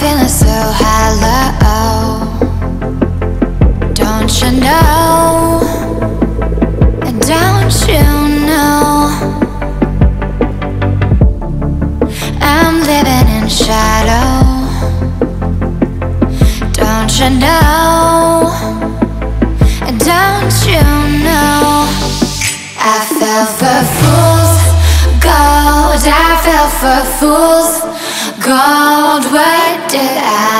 feeling so hollow. Don't you know? Don't you know? I'm living in shadow. Don't you know? Don't you know? I fell for fools, gold. I fell for fools gold. What did I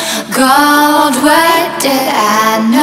gold. What did I know?